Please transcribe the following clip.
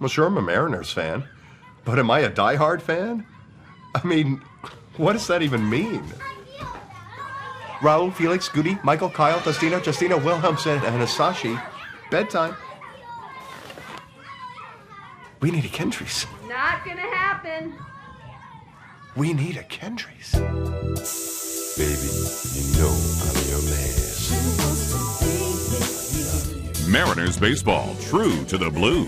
Well, sure, I'm a Mariners fan, but am I a diehard fan? I mean, what does that even mean? Raul, Felix, Guti, Michael, Kyle, Justino, Justino, Wilhelmsen, and Hisashi. Bedtime. We need a Kendrys. Not gonna happen. We need a Kendrys. Baby, you know I'm your man. Mariners baseball, true to the blue.